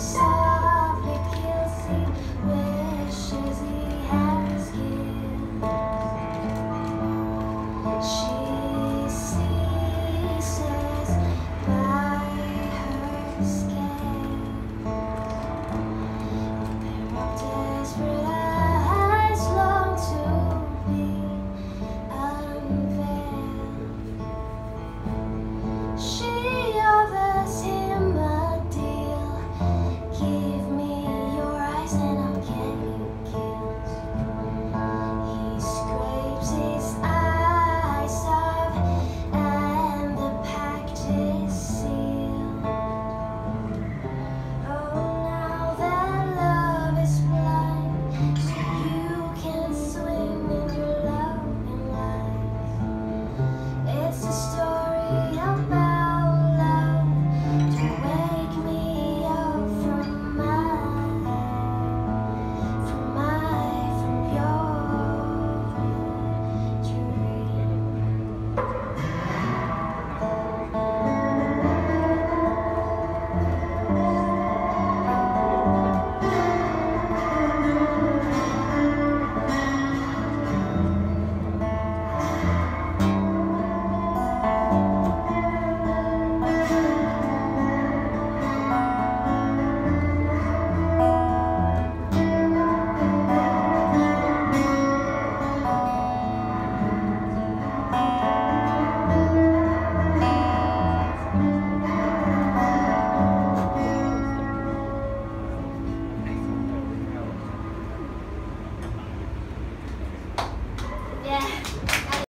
wrapped